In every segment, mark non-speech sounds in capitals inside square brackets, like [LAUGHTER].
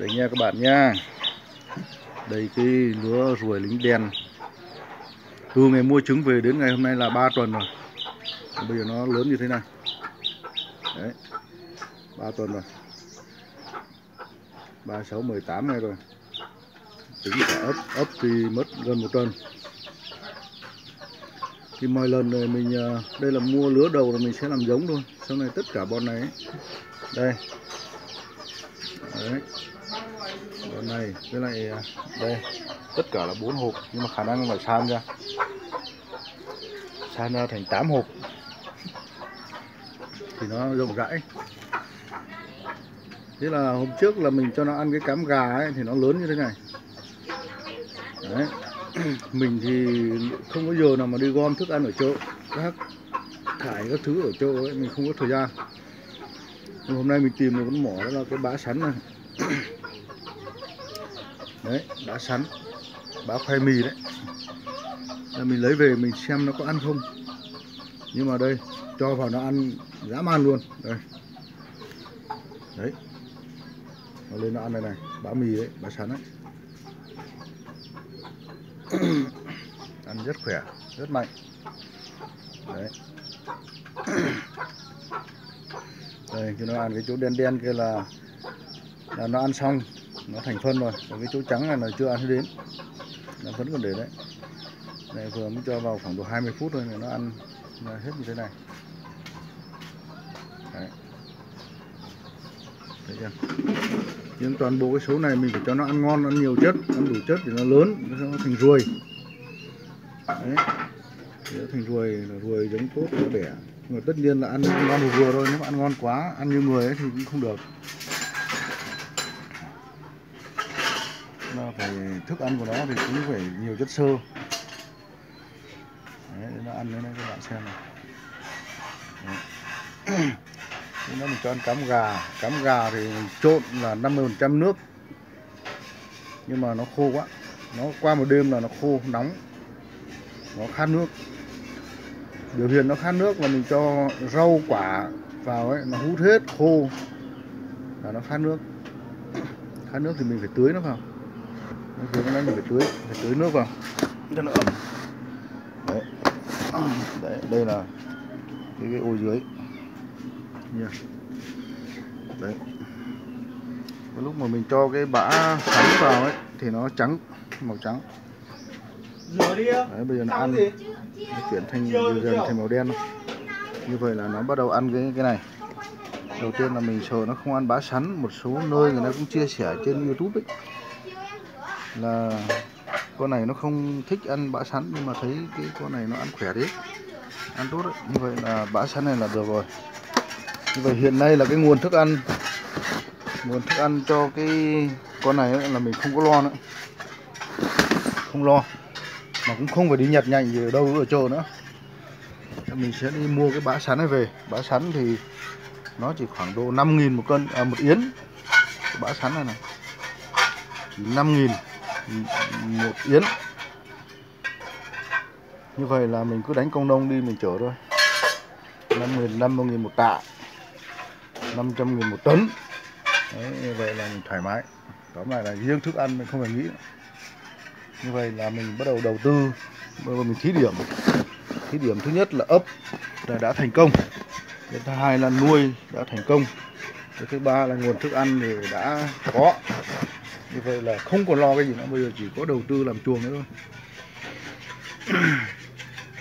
Đây nha các bạn nha. Đây cái lúa ruồi lính đen. Từ ngày mua trứng về đến ngày hôm nay là 3 tuần rồi. Bây giờ nó lớn như thế này. Đấy 3 tuần rồi. 36, 18 ngày rồi. Trứng cả ấp Ấp thì mất gần một tuần. Thì mọi lần này mình à, đây là mua lứa đầu là mình sẽ làm giống thôi. Sau này tất cả bọn này đây. Đấy con này với lại à, đây. Tất cả là bốn hộp, nhưng mà khả năng phải san ra. San ra thành 8 hộp. Thì nó rộng rãi. Thế là hôm trước là mình cho nó ăn cái cám gà ấy, thì nó lớn như thế này. Đấy. [CLEARS THROAT] Mình thì không có giờ nào mà đi gom thức ăn ở chợ các thải các thứ ở chợ ấy, mình không có thời gian. Nhưng hôm nay mình tìm được con mỏ đó là cái bã sắn này. [CLEARS THROAT] đấy, đã sắn bã khoai mì đấy. Là mình lấy về, mình xem nó có ăn không. Nhưng mà đây, cho vào nó ăn dã man luôn. Đây. Đấy. Nó lên nó ăn đây này. Bã mì đấy bã sắn đấy. [COUGHS] Ăn rất khỏe, rất mạnh. Đấy. [COUGHS] Đây cho nó ăn cái chỗ đen đen kia là là nó ăn xong nó thành phân rồi còn cái chỗ trắng này là chưa ăn đến. Nó vẫn còn để đấy. Này vừa mới cho vào khoảng độ 20 phút thôi nó ăn nó hết như thế này. Đấy. Thấy chưa? Nhưng toàn bộ cái số này mình phải cho nó ăn ngon ăn nhiều chất ăn đủ chất thì nó lớn nó thành ruồi. Đấy. Nó thành ruồi là ruồi giống tốt nó đẻ. Nhưng mà tất nhiên là ăn, ngon vừa vừa thôi nếu mà ăn ngon quá ăn như người ấy thì cũng không được. Nó phải thức ăn của nó thì cũng phải nhiều chất xơ. Đấy, nó ăn đấy các bạn xem này. Đấy. [CLEARS THROAT] nó mình cho ăn cám gà. Cám gà thì mình trộn là 50% nước. Nhưng mà nó khô quá. Nó qua một đêm là nó khô nóng. Nó khát nước. Biểu hiện nó khát nước là mình cho rau quả vào ấy nó hút hết khô. Là nó khát nước. Khát nước thì mình phải tưới nó vào nó cái này mình phải tưới phải tưới nước vào. Cho nó ẩm đấy. Đấy đây là cái, cái ô dưới. Yeah. đấy. Cái lúc mà mình cho cái bã sắn vào ấy thì nó trắng màu trắng. Đấy bây giờ nó ăn nó chuyển thành dần dần thành màu đen rồi. như vậy là nó bắt đầu ăn cái cái này. Đầu tiên là mình sợ nó không ăn bã sắn một số nơi người ta cũng chia sẻ trên youtube ấy là con này nó không thích ăn bã sắn nhưng mà thấy cái con này nó ăn khỏe đấy ăn tốt đấy. Như vậy là bã sắn này là được rồi. Như vậy hiện nay là cái nguồn thức ăn nguồn thức ăn cho cái con này là mình không có lo nữa. Không lo. Mà cũng không phải đi nhặt nhạnh gì ở đâu ở chợ nữa. Mình sẽ đi mua cái bã sắn này về. Bã sắn thì nó chỉ khoảng độ 5.000 một cân à, một yến. Cái bã sắn này này. 5.000 một yến. Như vậy là mình cứ đánh công nông đi mình chở thôi. 50 50 nghìn một tạ. 500 nghìn một tấn. Đấy, như vậy là mình thoải mái. Tóm lại là riêng thức ăn mình không phải nghĩ. Như vậy là mình bắt đầu đầu tư. Bây giờ mình thí điểm. Thí điểm thứ nhất là ấp là đã thành công. Cái thứ hai là nuôi đã thành công. Cái thứ ba là nguồn thức ăn thì đã có như vậy là không còn lo cái gì nữa bây giờ chỉ có đầu tư làm chuồng nữa thôi. [CLEARS THROAT]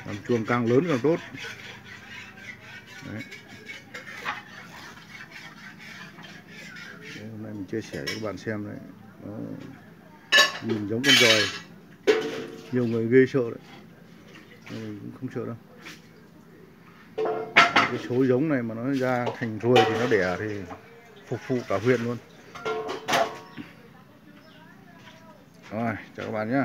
Làm chuồng càng lớn càng tốt. Đấy. Đấy, hôm nay mình chia sẻ cho các bạn xem đấy. Đó. nhìn giống con giòi. Nhiều người ghê sợ đấy. Mình cũng không sợ đâu. Cái số giống này mà nó ra thành ruồi thì nó đẻ thì phục vụ cả huyện luôn. Rồi chào các bạn nhé